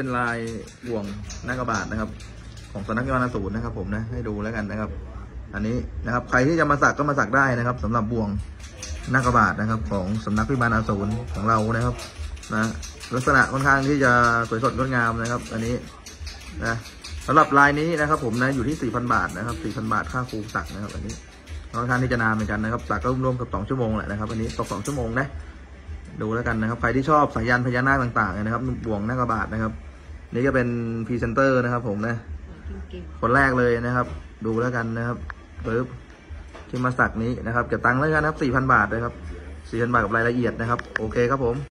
เป็นลายบ่วงหน้ากระบาดนะครับ ของสำนักงานศูนย์นะครับ ผมนะให้ดูแล้วกันนะครับ อันนี้นะครับ ใครที่จะมาสักก็มาสักได้นะครับสำหรับบ่วงหน้ากระบาดนะครับ ของสำนักพิมานอาศูนย์ของเรานะครับนะลักษณะค่อนข้างที่จะสวยสดงดงามนะครับ อันนี้นะสำหรับลายนี้นะครับ ผมนะอยู่ที่ 4,000 บาทนะครับ 4,000 บาทค่าครูสักนะครับ อันนี้ค่อนข้างที่จะนานเหมือนกันนะครับสักก็รวมๆกับ 2 ชั่วโมงแหละนะครับ อันนี้ตก2ชั่วโมงนะดูแล้วกันนะครับ ใครที่ชอบสายยันต์พญานาคต่างๆนะครับบ่วงหน้ากระบาดนะครับ นี่ก็เป็นพรีเซนเตอร์นะครับ ผมนะ คนแรกเลยนะครับ ดูแล้วกันนะครับปึ๊บที่มาสักนี้นะครับเก็บตังค์แล้วกันนะครับ4,000บาทนะครับ4,000บาทกับรายละเอียดนะครับ โอเคครับผม